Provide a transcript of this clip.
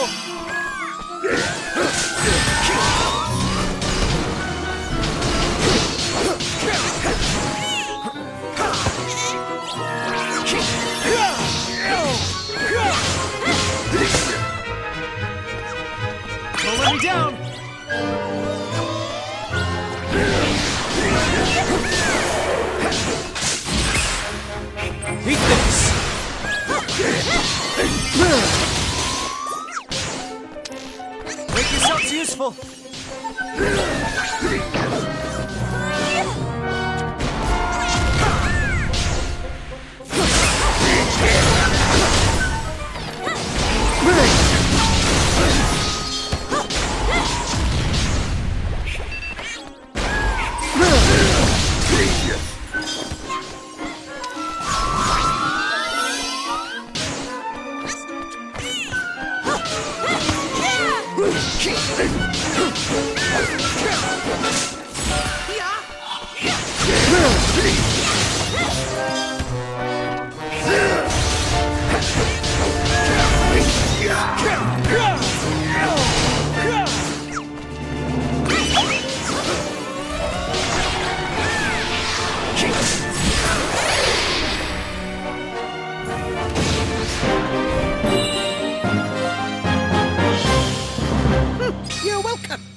Don't let me down. Useful. センス! You're welcome.